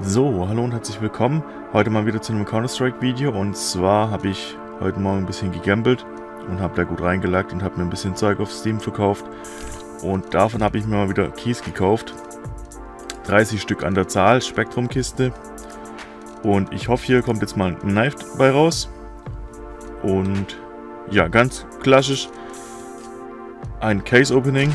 So, hallo und herzlich willkommen. Heute mal wieder zu einem Counter-Strike-Video. Und zwar habe ich heute Morgen ein bisschen gegambelt und habe da gut reingelagt und habe mir ein bisschen Zeug auf Steam verkauft. Und davon habe ich mir mal wieder Keys gekauft. 30 Stück an der Zahl, Spektrum-Kiste. Und ich hoffe, hier kommt jetzt mal ein Knife dabei raus. Und ja, ganz klassisch ein Case-Opening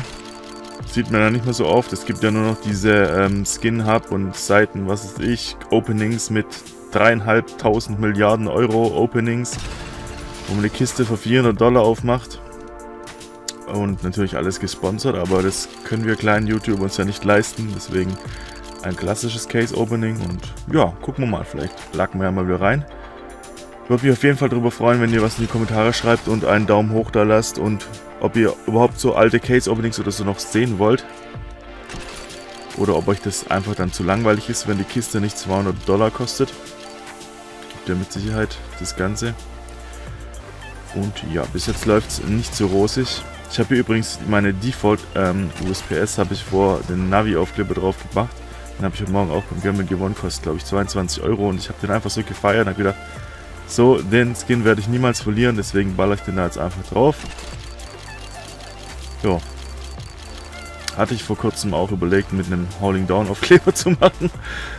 sieht man ja nicht mehr so oft. Es gibt ja nur noch diese ähm, Skin-Hub und Seiten, was weiß ich, Openings mit dreieinhalbtausend Milliarden Euro Openings, wo man eine Kiste für 400 Dollar aufmacht. Und natürlich alles gesponsert, aber das können wir kleinen YouTuber uns ja nicht leisten. Deswegen ein klassisches Case-Opening und ja, gucken wir mal. Vielleicht lacken wir ja mal wieder rein. Würde mich auf jeden Fall darüber freuen, wenn ihr was in die Kommentare schreibt und einen Daumen hoch da lasst und ob ihr überhaupt so alte Case-Openings oder so noch sehen wollt. Oder ob euch das einfach dann zu langweilig ist, wenn die Kiste nicht 200 Dollar kostet. Gibt ja mit Sicherheit das Ganze. Und ja, bis jetzt läuft es nicht so rosig. Ich habe hier übrigens meine Default ähm, USPS habe ich vor den Navi-Aufkleber drauf gemacht. Den habe ich heute Morgen auch beim Gamble gewonnen, kostet glaube ich 22 Euro und ich habe den einfach so gefeiert und habe gedacht, so, den Skin werde ich niemals verlieren, deswegen baller ich den da jetzt einfach drauf. Ja. Hatte ich vor kurzem auch überlegt, mit einem Howling Down Aufkleber zu machen.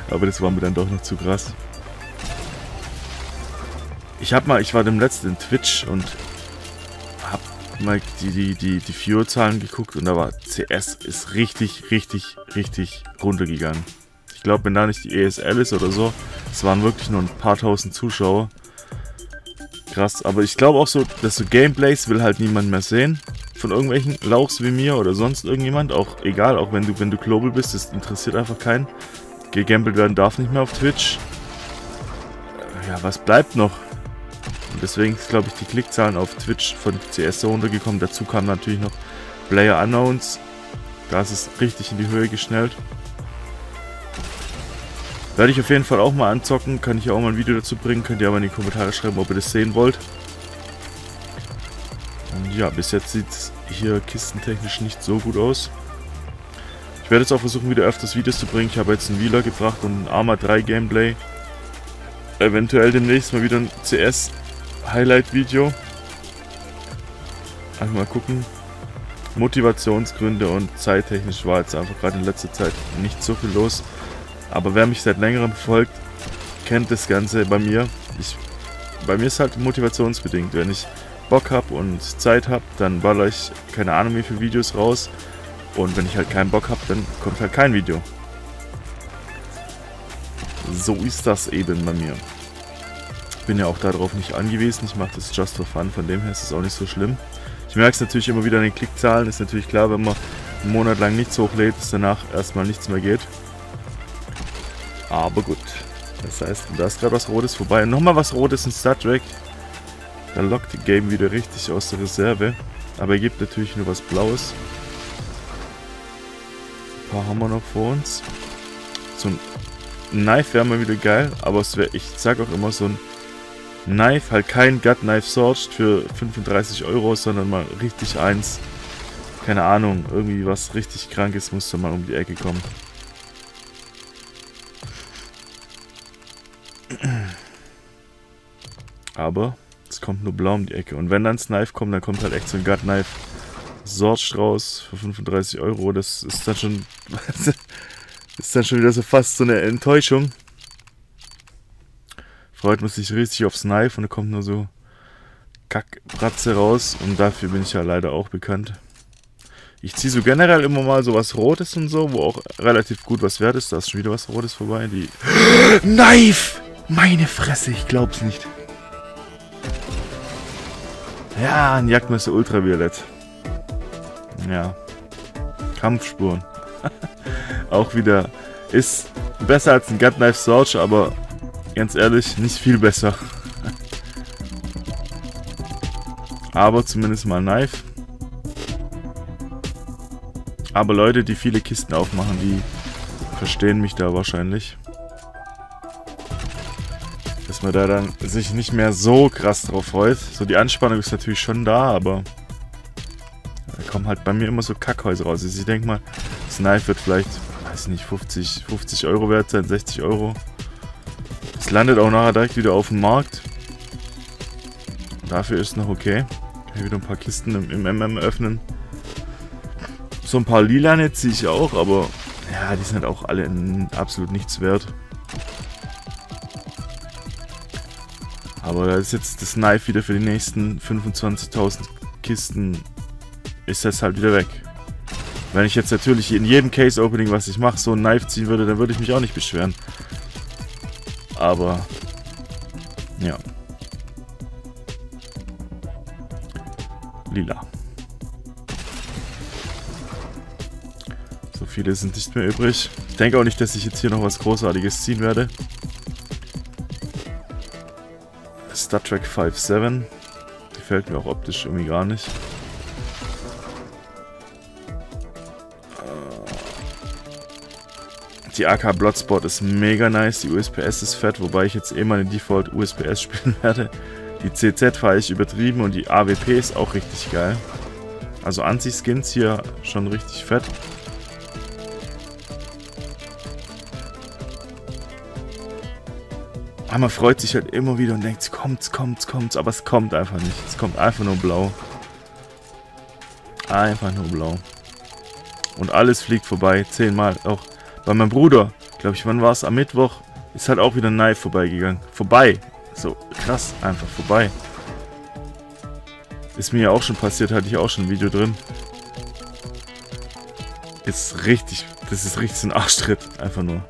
Aber das war mir dann doch noch zu krass. Ich hab mal, ich war dem letzten in Twitch und hab mal die, die, die, die Viewerzahlen geguckt und da war CS ist richtig, richtig, richtig runtergegangen. Ich glaube, wenn da nicht die ESL ist oder so, es waren wirklich nur ein paar tausend Zuschauer. Krass, aber ich glaube auch so, dass so Gameplays will halt niemand mehr sehen von irgendwelchen Lauchs wie mir oder sonst irgendjemand. Auch egal, auch wenn du, wenn du global bist, das interessiert einfach keinen. Gegambelt werden darf nicht mehr auf Twitch. Ja, was bleibt noch? Und deswegen ist, glaube ich, die Klickzahlen auf Twitch von CS so runtergekommen. Dazu kamen natürlich noch Player Unknowns. Da ist es richtig in die Höhe geschnellt. Werde ich auf jeden Fall auch mal anzocken. Kann ich auch mal ein Video dazu bringen. Könnt ihr aber in die Kommentare schreiben, ob ihr das sehen wollt. Ja, bis jetzt sieht es hier kistentechnisch nicht so gut aus. Ich werde jetzt auch versuchen, wieder öfters Videos zu bringen. Ich habe jetzt einen Wheeler gebracht und ein Arma 3 Gameplay. Eventuell demnächst mal wieder ein CS Highlight Video. Einfach mal gucken. Motivationsgründe und zeittechnisch war jetzt einfach gerade in letzter Zeit nicht so viel los. Aber wer mich seit längerem verfolgt, kennt das Ganze bei mir. Ich, bei mir ist halt motivationsbedingt. Wenn ich Bock habe und Zeit habe, dann baller ich keine Ahnung wie viele Videos raus. Und wenn ich halt keinen Bock habe, dann kommt halt kein Video. So ist das eben bei mir. Bin ja auch darauf nicht angewiesen. Ich mache das just for fun, von dem her ist es auch nicht so schlimm. Ich merke es natürlich immer wieder an den Klickzahlen. Ist natürlich klar, wenn man einen Monat lang nichts hochlädt, dass danach erstmal nichts mehr geht. Aber gut. Das heißt, da ist gerade was Rotes vorbei. Und nochmal was Rotes in Star Trek. Da lockt die Game wieder richtig aus der Reserve. Aber er gibt natürlich nur was Blaues. Ein paar haben wir noch vor uns. So ein Knife wäre mal wieder geil. Aber es wäre, ich sag auch immer, so ein Knife, halt kein Gut Knife Sword für 35 Euro, sondern mal richtig eins. Keine Ahnung, irgendwie was richtig krankes muss da mal um die Ecke kommen. Aber es kommt nur blau um die Ecke. Und wenn dann Knife kommt, dann kommt halt echt so ein Gut Knife Sorge raus für 35 Euro. Das ist dann schon. ist dann schon wieder so fast so eine Enttäuschung. Freut man sich richtig aufs Knife und da kommt nur so Kackbratze raus. Und dafür bin ich ja leider auch bekannt. Ich ziehe so generell immer mal so was Rotes und so, wo auch relativ gut was wert ist. Da ist schon wieder was Rotes vorbei. Die. Knife! Meine Fresse, ich glaub's nicht. Ja, ein Jagdmesser Ultraviolett. Ja. Kampfspuren. Auch wieder ist besser als ein Gut Knife Sword, aber ganz ehrlich, nicht viel besser. aber zumindest mal Knife. Aber Leute, die viele Kisten aufmachen, die verstehen mich da wahrscheinlich dass man da dann sich nicht mehr so krass drauf freut. So die Anspannung ist natürlich schon da, aber da kommen halt bei mir immer so Kackhäuser raus. Also ich denke mal, Snipe wird vielleicht weiß nicht, 50, 50 Euro wert sein, 60 Euro. Es landet auch nachher direkt wieder auf dem Markt. Dafür ist noch okay. Kann ich wieder ein paar Kisten im, im MM öffnen. So ein paar lilane ziehe ich auch, aber ja, die sind halt auch alle absolut nichts wert. Aber da ist jetzt das Knife wieder für die nächsten 25.000 Kisten ist das halt wieder weg. Wenn ich jetzt natürlich in jedem Case-Opening, was ich mache, so ein Knife ziehen würde, dann würde ich mich auch nicht beschweren. Aber, ja. Lila. So viele sind nicht mehr übrig. Ich denke auch nicht, dass ich jetzt hier noch was Großartiges ziehen werde. Star Trek 5.7. Gefällt mir auch optisch irgendwie gar nicht. Die AK Bloodsport ist mega nice, die USPS ist fett, wobei ich jetzt eh meine Default USPS spielen werde. Die CZ fahre ich übertrieben und die AWP ist auch richtig geil. Also Anti-Skins hier schon richtig fett. Aber man freut sich halt immer wieder und denkt, es kommt, es kommt, es kommt, aber es kommt einfach nicht. Es kommt einfach nur blau. Einfach nur blau. Und alles fliegt vorbei, zehnmal. Auch bei meinem Bruder, glaube ich, wann war es? Am Mittwoch ist halt auch wieder ein Knife vorbeigegangen. Vorbei. So krass, einfach vorbei. Ist mir ja auch schon passiert, hatte ich auch schon ein Video drin. Ist richtig, das ist richtig so ein Arschtritt, einfach nur.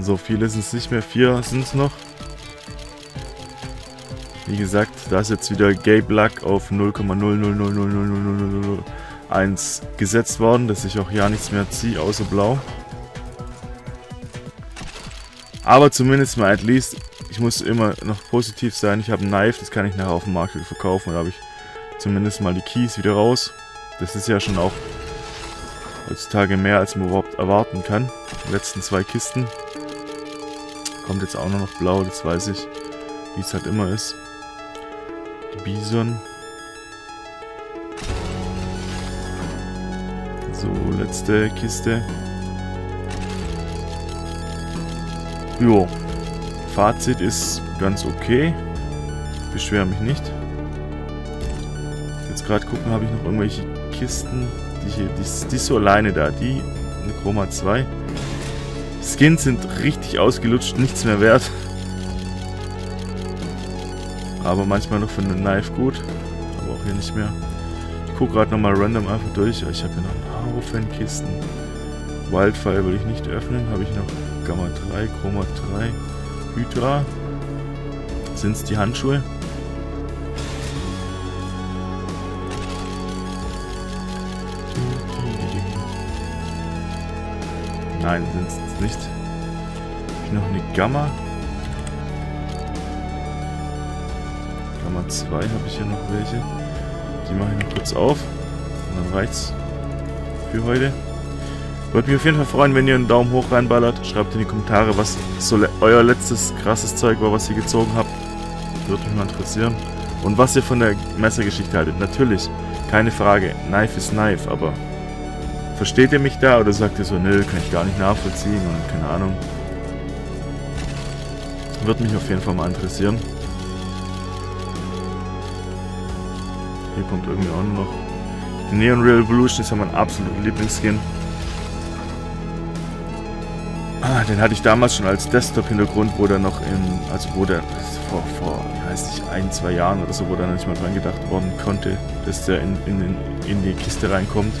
So viele sind es nicht mehr, vier sind es noch. Wie gesagt, da ist jetzt wieder Gabe Luck auf 0,000000000 1 gesetzt worden, dass ich auch ja nichts mehr ziehe, außer blau. Aber zumindest mal at least, ich muss immer noch positiv sein. Ich habe ein Knife, das kann ich nachher auf dem Markt verkaufen. Da habe ich zumindest mal die Keys wieder raus. Das ist ja schon auch heutzutage mehr, als man überhaupt erwarten kann. Die letzten zwei Kisten. Kommt jetzt auch noch blau, das weiß ich. Wie es halt immer ist. Die Bison. So, letzte Kiste. Jo. Fazit ist ganz okay. Beschwere mich nicht. Jetzt gerade gucken, habe ich noch irgendwelche Kisten. Die hier, die, die ist so alleine da. Die, eine Chroma 2. Skins sind richtig ausgelutscht, nichts mehr wert. Aber manchmal noch für einen Knife gut. Aber auch hier nicht mehr gucke gerade nochmal random einfach durch. Ich habe hier noch einen Haufen Kisten. Wildfire will ich nicht öffnen. Habe ich noch Gamma 3, Chroma 3, Hydra. Sind es die Handschuhe? Nein, sind es nicht. Ich noch eine Gamma? Gamma 2 habe ich hier noch welche. Die mache ich noch kurz auf. Und dann reicht's für heute. Würde mich auf jeden Fall freuen, wenn ihr einen Daumen hoch reinballert. Schreibt in die Kommentare, was so le euer letztes krasses Zeug war, was ihr gezogen habt. Würde mich mal interessieren. Und was ihr von der Messergeschichte haltet. Natürlich, keine Frage. Knife ist Knife, aber versteht ihr mich da oder sagt ihr so, nö, kann ich gar nicht nachvollziehen und keine Ahnung. Würde mich auf jeden Fall mal interessieren. Hier kommt irgendwie auch noch. Die Neon Revolution ist ja mein absoluter Lieblingsskin. Ah, den hatte ich damals schon als Desktop-Hintergrund, wo der noch in, also wo der vor, vor, wie heißt nicht, ein, zwei Jahren oder so, wo da nicht mal dran gedacht worden konnte, dass der in, in, in die Kiste reinkommt.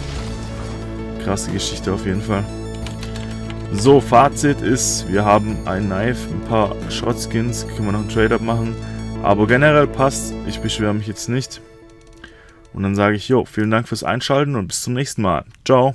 Krasse Geschichte auf jeden Fall. So, Fazit ist, wir haben ein Knife, ein paar Shotskins, können wir noch einen Trade-Up machen. Aber generell passt, ich beschwere mich jetzt nicht. Und dann sage ich, jo, vielen Dank fürs Einschalten und bis zum nächsten Mal. Ciao.